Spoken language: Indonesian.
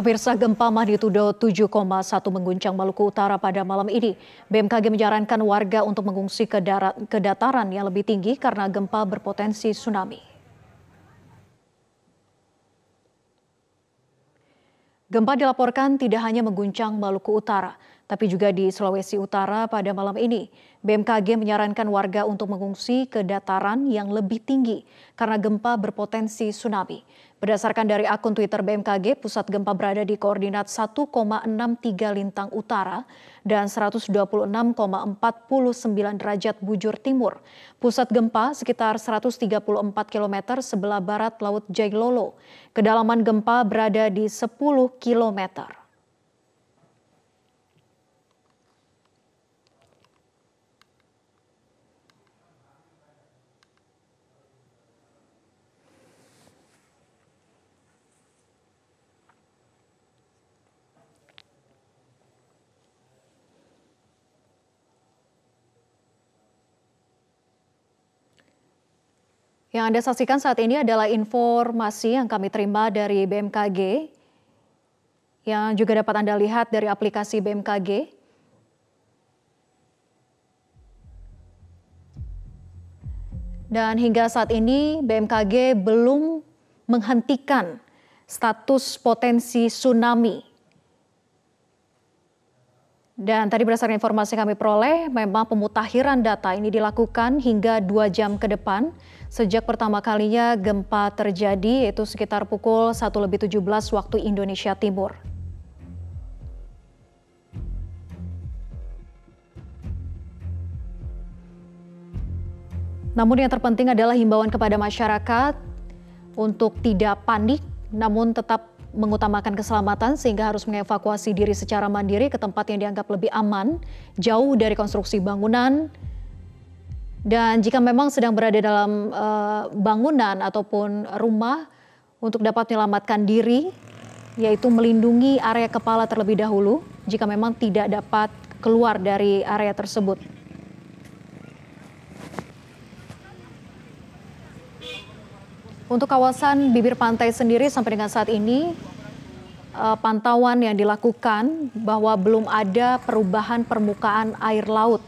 Pemirsa gempa magnitudo 7,1 mengguncang Maluku Utara pada malam ini. BMKG menyarankan warga untuk mengungsi ke, darat, ke dataran yang lebih tinggi karena gempa berpotensi tsunami. Gempa dilaporkan tidak hanya mengguncang Maluku Utara, tapi juga di Sulawesi Utara pada malam ini. BMKG menyarankan warga untuk mengungsi ke dataran yang lebih tinggi karena gempa berpotensi tsunami. Berdasarkan dari akun Twitter BMKG, pusat gempa berada di koordinat 1,63 lintang utara dan 126,49 derajat bujur timur. Pusat gempa sekitar 134 km sebelah barat Laut Jailolo. Kedalaman gempa berada di 10 kilometer. Yang Anda saksikan saat ini adalah informasi yang kami terima dari BMKG yang juga dapat Anda lihat dari aplikasi BMKG. Dan hingga saat ini BMKG belum menghentikan status potensi tsunami dan tadi berdasarkan informasi kami peroleh, memang pemutakhiran data ini dilakukan hingga dua jam ke depan sejak pertama kalinya gempa terjadi yaitu sekitar pukul 1 lebih 17 waktu Indonesia Timur. Namun yang terpenting adalah himbauan kepada masyarakat untuk tidak panik namun tetap mengutamakan keselamatan sehingga harus mengevakuasi diri secara mandiri ke tempat yang dianggap lebih aman, jauh dari konstruksi bangunan. Dan jika memang sedang berada dalam uh, bangunan ataupun rumah untuk dapat menyelamatkan diri, yaitu melindungi area kepala terlebih dahulu jika memang tidak dapat keluar dari area tersebut. Untuk kawasan bibir pantai sendiri sampai dengan saat ini uh, pantauan yang dilakukan bahwa belum ada perubahan permukaan air laut